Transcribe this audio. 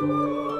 Música